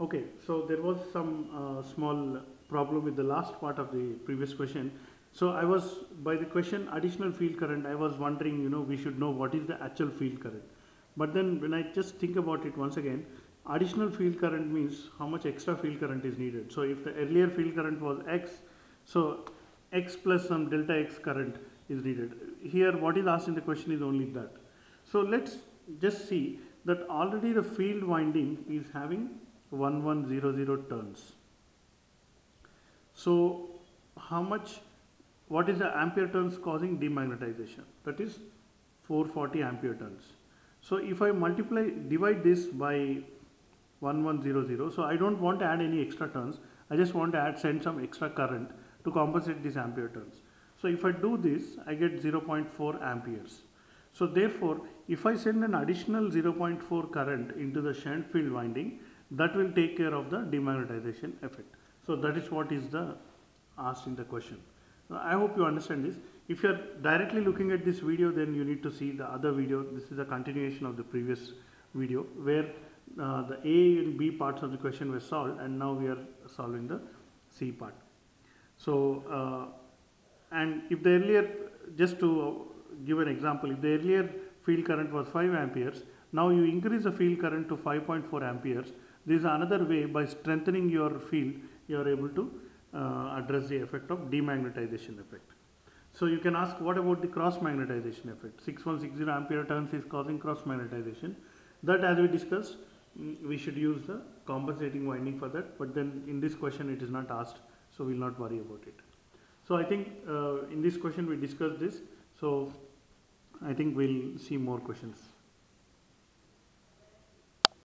Okay, so there was some uh, small problem with the last part of the previous question. So I was, by the question additional field current, I was wondering, you know, we should know what is the actual field current. But then when I just think about it once again, additional field current means how much extra field current is needed. So if the earlier field current was X, so X plus some delta X current is needed. Here what is asked in the question is only that. So let's just see that already the field winding is having 1100 turns. So how much, what is the ampere turns causing demagnetization? That is 440 ampere turns. So if I multiply, divide this by 1100, so I don't want to add any extra turns, I just want to add, send some extra current to compensate these ampere turns. So if I do this, I get 0.4 amperes. So therefore, if I send an additional 0.4 current into the shunt field winding, that will take care of the demagnetization effect. So that is what is the asked in the question. Now, I hope you understand this. If you are directly looking at this video, then you need to see the other video. This is a continuation of the previous video where uh, the A and B parts of the question were solved and now we are solving the C part. So, uh, and if the earlier, just to give an example, if the earlier field current was 5 amperes, now you increase the field current to 5.4 amperes. This is another way by strengthening your field, you are able to uh, address the effect of demagnetization effect. So you can ask what about the cross magnetization effect? 6160 ampere turns is causing cross magnetization. That as we discussed, mm, we should use the compensating winding for that. But then in this question it is not asked, so we will not worry about it. So I think uh, in this question we discussed this. So I think we'll see more questions.